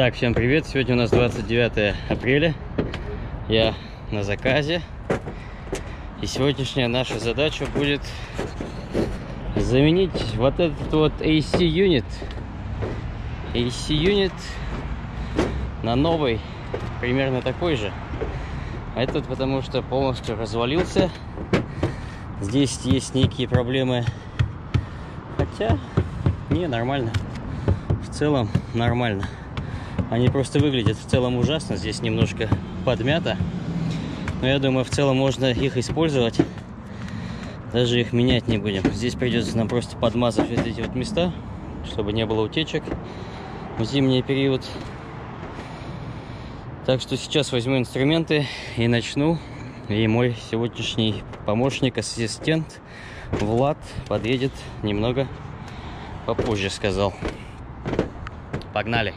Так, всем привет! Сегодня у нас 29 апреля. Я на заказе. И сегодняшняя наша задача будет заменить вот этот вот AC юнит. AC юнит на новый, примерно такой же. Этот потому что полностью развалился. Здесь есть некие проблемы. Хотя, не, нормально. В целом нормально. Они просто выглядят в целом ужасно. Здесь немножко подмято. Но я думаю, в целом можно их использовать. Даже их менять не будем. Здесь придется нам просто подмазать вот эти вот места, чтобы не было утечек в зимний период. Так что сейчас возьму инструменты и начну. И мой сегодняшний помощник, ассистент Влад подъедет немного попозже, сказал. Погнали!